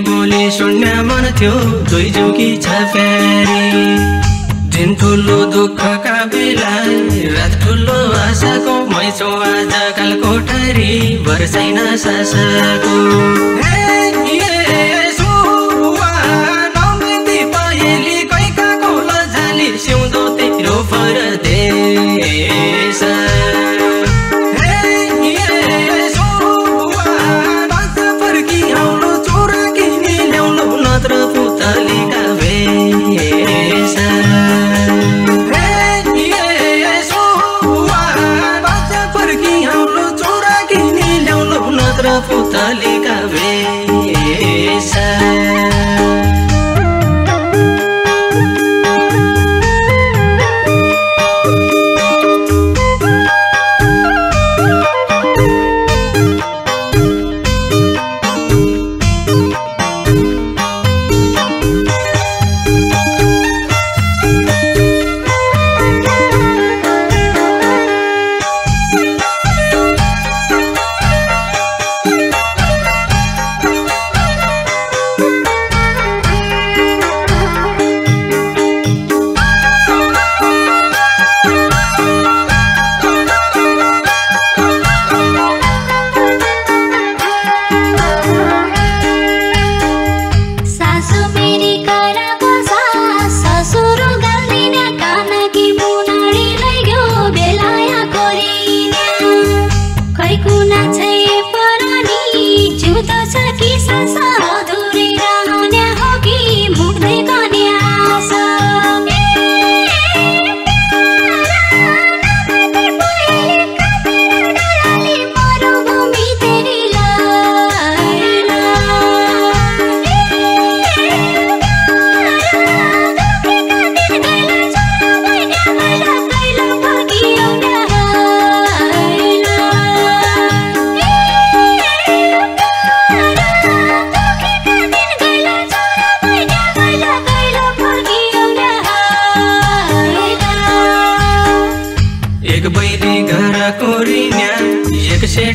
बोले सुन्न मन थियो दुई जोगी छ फेरि। दिन ठुलो दुःखका बेला रात ठुलो आशाको मैसो आज कालको ठरी न सासाको।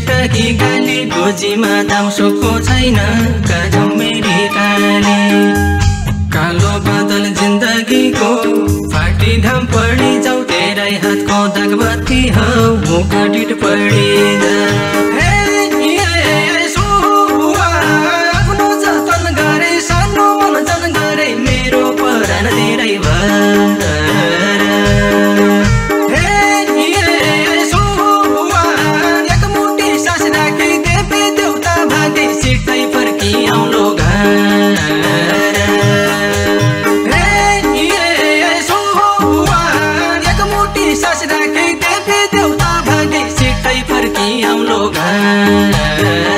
केटकी गाली भोजीमा दाउसोको छैन काजौ मेरी कालो बादल जिन्दगीको फाटी धाम पढी जाउ तेरै हातको दागबत्ती हौ मुख डिट पढिँदा Música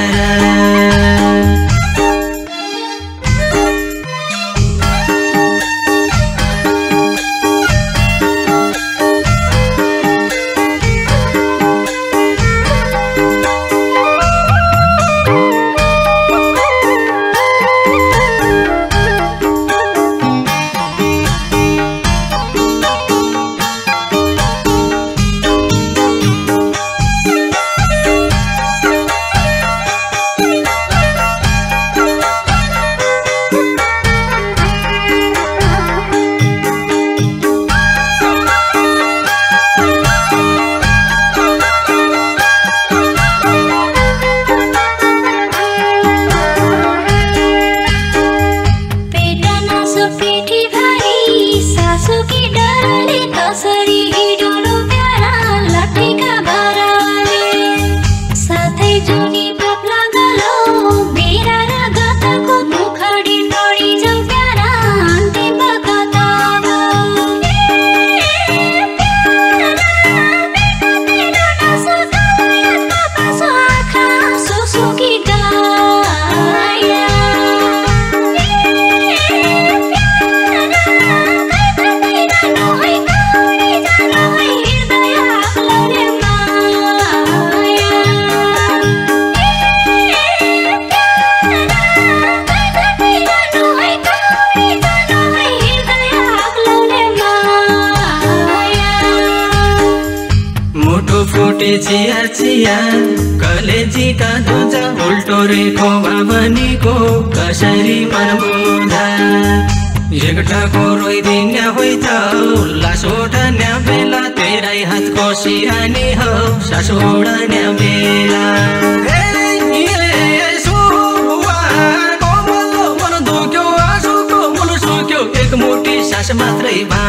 फुटे चिया चिया कलेजीका धुजा उल्टो रेखो भवनीको कसरी मन बुझा एकटाको रोइदिन्या होइन लासोडन्या बेला तेरै हातको सिरानी हो सासोडन्या बेला। एक मोटी सास मात्रै बाँकी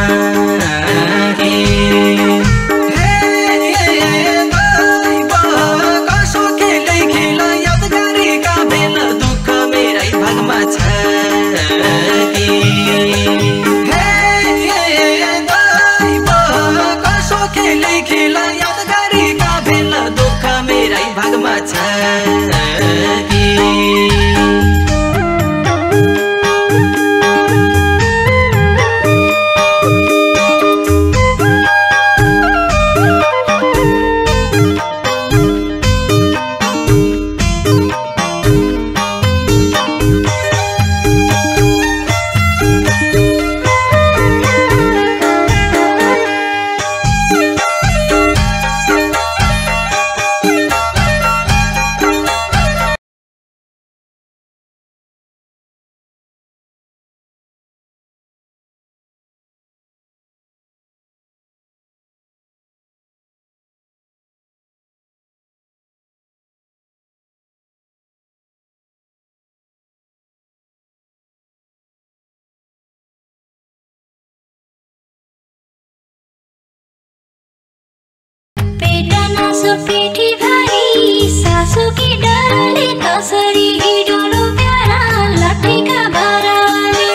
पेटना सुपेटी भारी सासुकी डरले कसरी डोलो प्यारा लटेका बाराले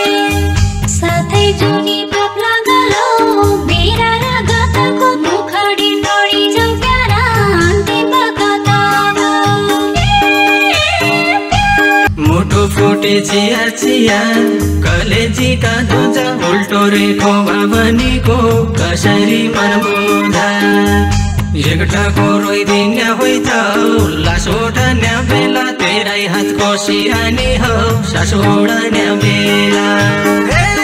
साथै जुनी पाप्ला गलो मेरा र गतको मुखडी नडी जाउ प्यारा अन्तिम कथामा मुटु फुटे चिया चिया कलेजीका धुजा उल्टो रेखो भवनीको कसरी मन बुझा एकटाको रोइदिन्या होइन लासोडन्या बेला तेरै हातको सिरानी हो। सासोडन्या बेला।